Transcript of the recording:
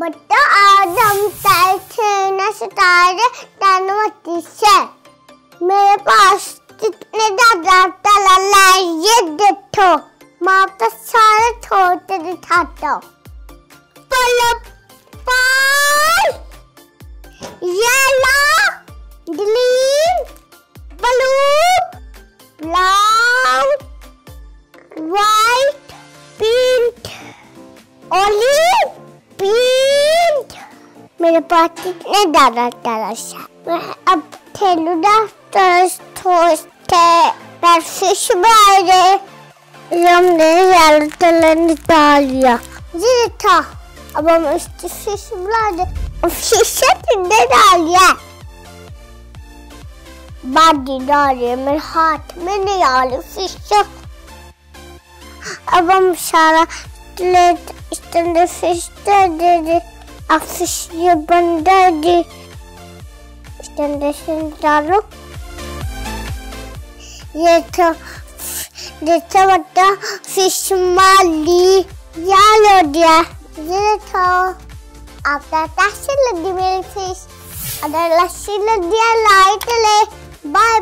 बट्टा आदम तैरना सितारे तनवती से मेरे पास कितने ज़्यादा तला ये देखो। माँ तो सारे छोटे दिखाता। पलब पाल! Yellow green blue brown pink, olive, pink. मेरे पास कितने ज्यादा तरस है मैं अब ठेलूदा तरस ठोसते पर फिश बारे हमने यार तले निकाल लिया ये था अब हम इस फिश बारे फिश कितने डाल लिया बादी डाल रही है मेरे हाथ में नहीं Fish ये बंदा अंदर से डालो। ये तो ये तो फ़िश माली या लो दिया। ये तो आपका कैसे लगी मेरी फ़िश? अगर लस्सी लग दिया बाय